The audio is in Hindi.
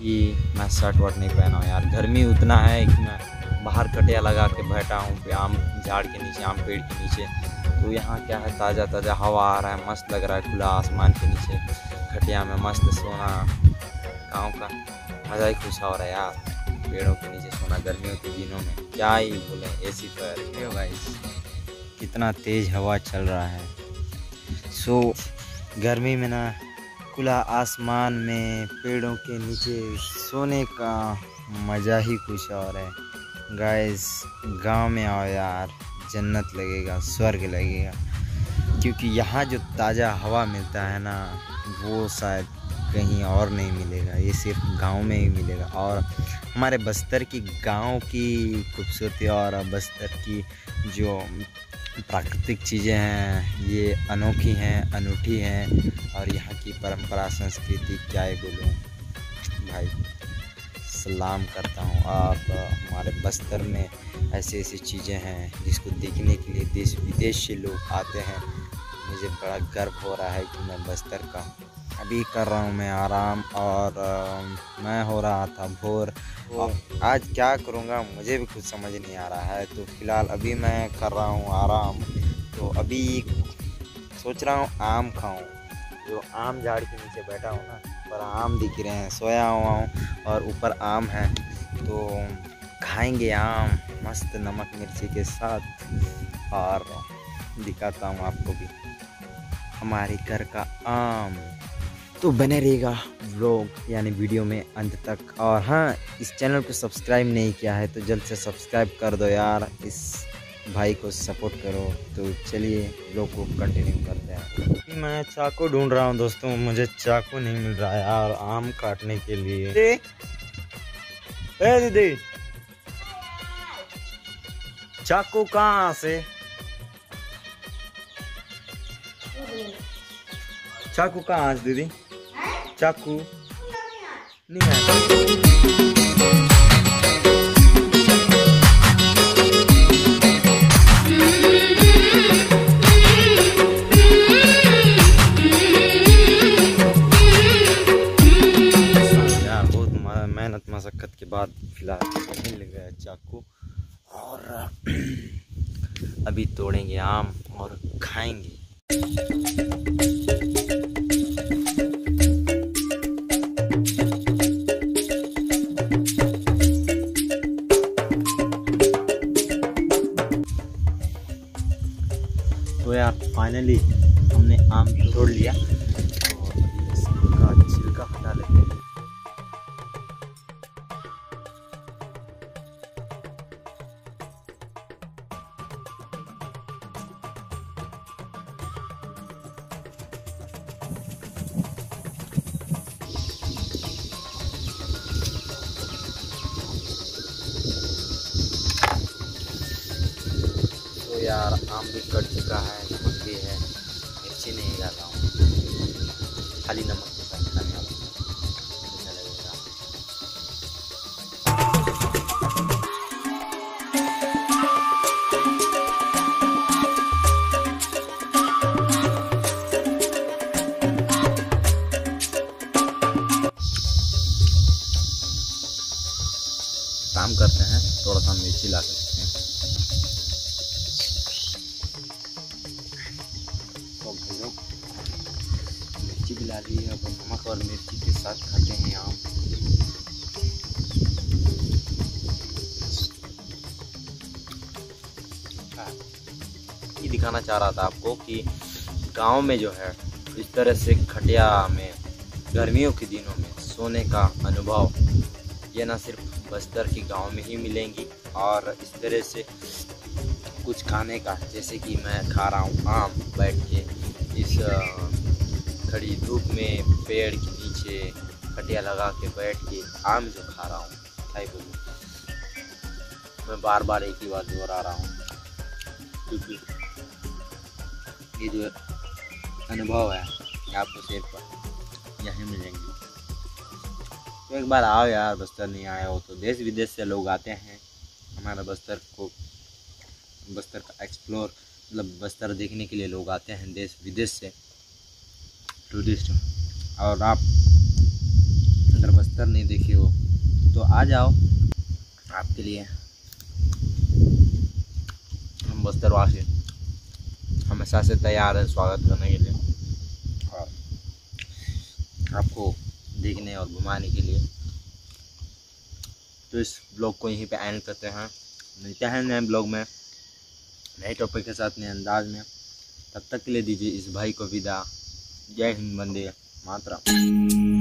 कि मैं शर्ट वर्ट नहीं पहना हूँ यार। गर्मी उतना है कि मैं बाहर कटिया लगा के बैठा हूँ आम झाड़ के नीचे, आम पेड़ के नीचे। तो यहाँ क्या है ताज़ा ताज़ा हवा आ रहा है, मस्त लग रहा है, खुला आसमान के नीचे। खटिया में मस्त सोना, गाँव का मज़ा ही खुश हो रहा है यार। पेड़ों के नीचे सोना, गर्मियों के दिनों में। क्या ही बोले, एसी पर भाई, कितना तेज़ हवा चल रहा है। सो गर्मी में ना खुला आसमान में पेड़ों के नीचे सोने का मज़ा ही कुछ और है। गाइस गाँव में आओ यार, जन्नत लगेगा, स्वर्ग लगेगा। क्योंकि यहाँ जो ताज़ा हवा मिलता है ना, वो शायद कहीं और नहीं मिलेगा, ये सिर्फ़ गाँव में ही मिलेगा। और हमारे बस्तर की गाँव की खूबसूरती और बस्तर की जो प्राकृतिक चीज़ें हैं, ये अनोखी हैं, अनूठी हैं, और यहाँ की परंपरा, संस्कृति क्या है बोलूँ। भाई, सलाम करता हूँ। आप हमारे बस्तर में ऐसी ऐसी चीज़ें हैं जिसको देखने के लिए देश विदेश से लोग आते हैं। मुझे बड़ा गर्व हो रहा है कि मैं बस्तर का अभी कर रहा हूँ मैं आराम और आ, मैं हो रहा था भोर। और आज क्या करूँगा मुझे भी कुछ समझ नहीं आ रहा है। तो फ़िलहाल अभी मैं कर रहा हूँ आराम। तो अभी सोच रहा हूँ आम खाऊँ। जो आम झाड़ के नीचे बैठा हूँ ना पर आम दिख रहे हैं सोया हुआ हूँ और ऊपर आम है। तो खाएँगे आम मस्त नमक मिर्ची के साथ। और दिखाता हूँ आपको भी। हमारे घर का आम। तो बने रहेगा व्लॉग यानी वीडियो में अंत तक। और हाँ इस चैनल को सब्सक्राइब नहीं किया है तो जल्द से सब्सक्राइब कर दो यार। इस भाई को सपोर्ट करो। तो चलिए व्लॉग को कंटिन्यू करते हैं। मैं चाकू ढूंढ रहा हूँ दोस्तों मुझे चाकू नहीं मिल रहा है यार आम काटने के लिए। दीदी चाकू कहाँ से? चाकू कहाँ आज दीदी? चाकू। नहीं है। यार बहुत मेहनत मशक्क़त के बाद फ़िलहाल मिल गया चाकू। और अभी तोड़ेंगे आम और खाएँगे। फाइनली हमने आम तोड़ लिया। यार आम भी कट चुका है नमक भी है, मिर्ची नहीं डाला हूँ। खाली नमक के साथ अच्छा काम करते हैं, थोड़ा सा मिर्ची ला सकते मिर्ची भी ला ली है अब नमक और मिर्ची के साथ खाते हैं आम हाँ, ये दिखाना चाह रहा था आपको कि गाँव में जो है इस तरह से खटिया में गर्मियों के दिनों में सोने का अनुभव ये ना सिर्फ़ बस्तर के गाँव में ही मिलेंगी और इस तरह से कुछ खाने का जैसे कि मैं खा रहा हूँ आम बैठ के इस खड़ी धूप में पेड़ के नीचे खटिया लगा के बैठ के आम जो खा रहा हूँ क्या बोलूँ। मैं बार बार एक ही बात दोहरा रहा हूँ। क्योंकि ये जो अनुभव है आपको सिर्फ़ यहीं मिलेंगे। तो एक बार आओ यार, बस्तर नहीं आए हो तो। देश विदेश से लोग आते हैं। हमारा बस्तर को, बस्तर का एक्सप्लोर मतलब बस्तर देखने के लिए लोग आते हैं देश विदेश से। टूरिस्ट और आप अगर बस्तर नहीं देखे हो तो आ जाओ आपके लिए। हम बस्तरवासी। हमेशा से तैयार है स्वागत करने के लिए। और आपको देखने और घुमाने के लिए। तो इस ब्लॉग को यहीं पे एंड करते हैं। मिलते हैं नए ब्लॉग में, नए टॉपिक के साथ, नए अंदाज में। तब तक के लिए दीजिए इस भाई को विदा। जय हिंद वंदे मातरम।